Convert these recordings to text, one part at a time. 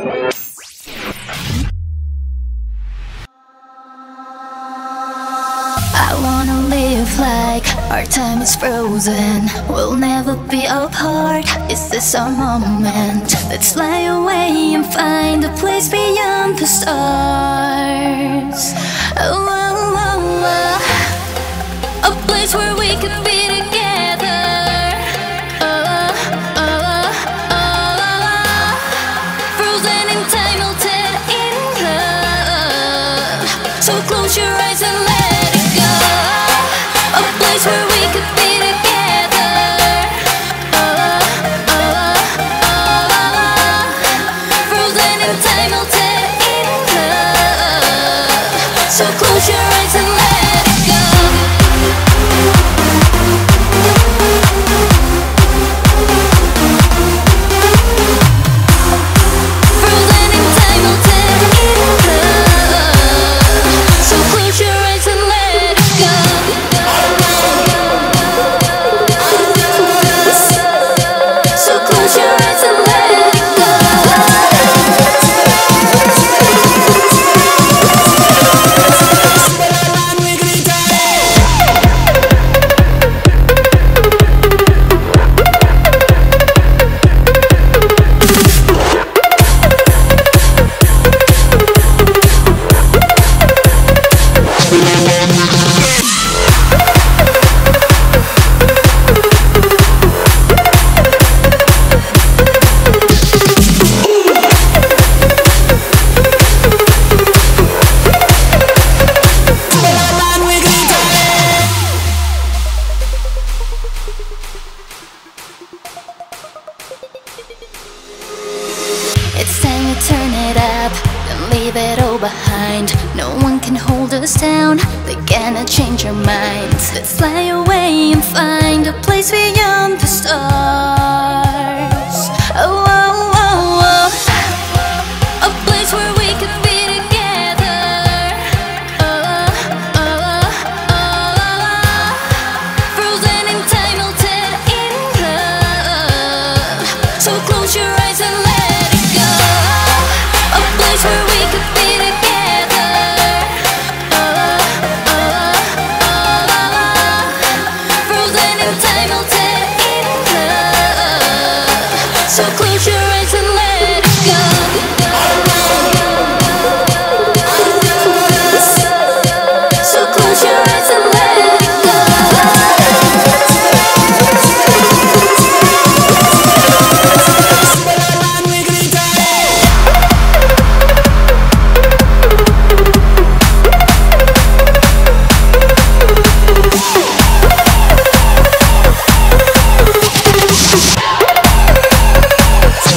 I wanna live like our time is frozen. We'll never be apart. Is this our moment? Let's fly away and find a place beyond the stars. Oh, close your leave it all behind. No one can hold us down, they cannot change our minds. Let's fly away and find a place beyond the.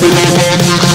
Música